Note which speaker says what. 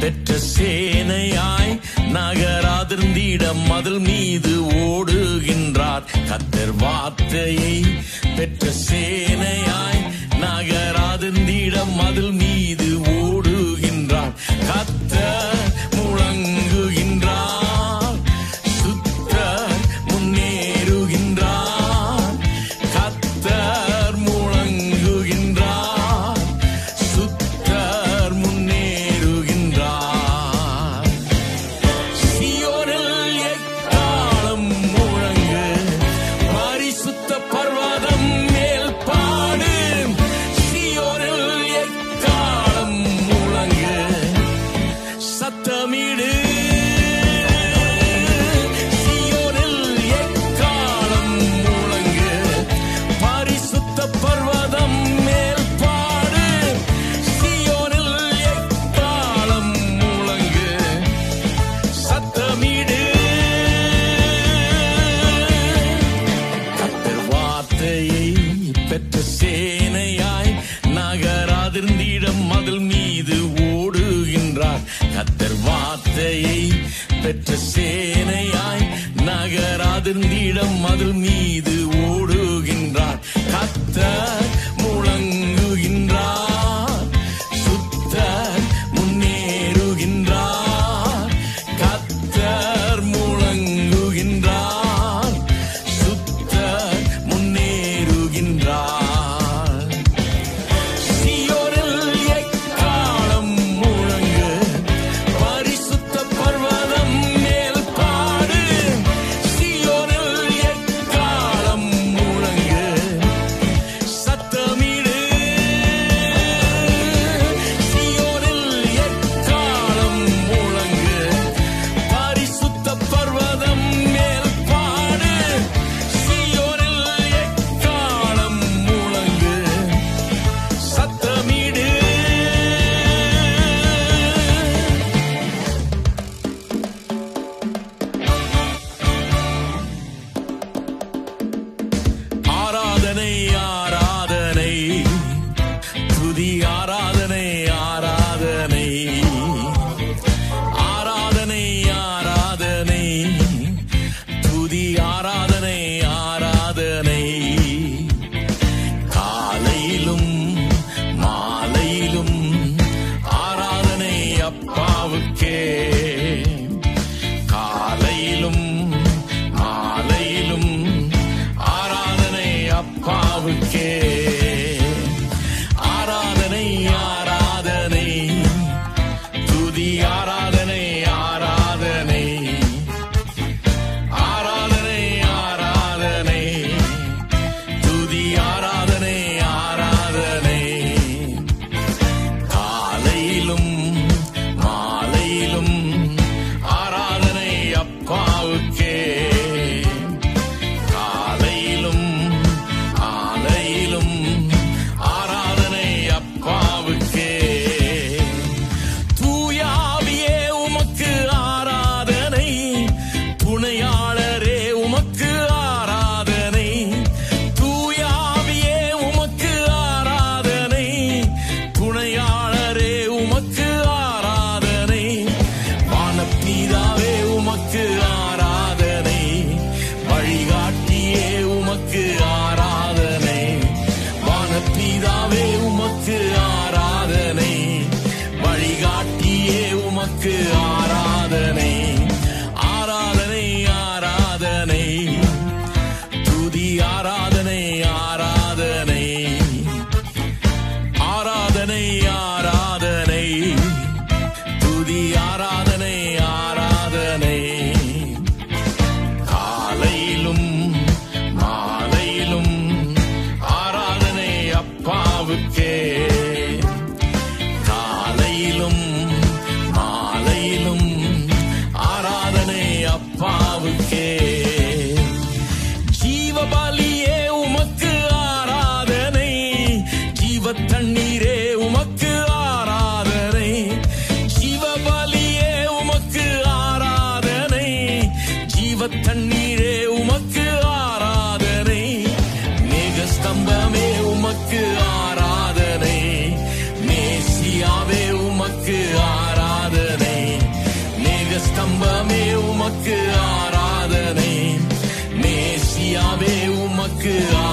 Speaker 1: பெற்ற சேனையாய் நகராதிருந்திட மதில் மீது ஓடுகின்றார். கத்தர் வார்த்தையை பெற்ற சேனையாய் நகராதிருந்திட மதில் மீது ஓடுகின்றார். கத்தர் கத்தர் வார்த்தையை பெற்ற சேனையாய் நகராதிர்ந்திடம் அதில் மீது ஓடுகின்றார். கத்தர் சாதனை உனக்கு ஆராதனை ஆராதனை ஆராதனை. துதி ஆராதனை நீரே உமக்கு ஆராதனை. சிவபலியே உமக்கு ஆராதனை. ஜீவ தண்ணீரே உமக்கு ஆராதனை. மேக ஸ்தம்பமே உமக்கு ஆராதனை. மேசியாவே உமக்கு ஆராதனை. மேக ஸ்தம்பமே உமக்கு ஆராதனை. மேசியாவே உமக்கு ஆராதனை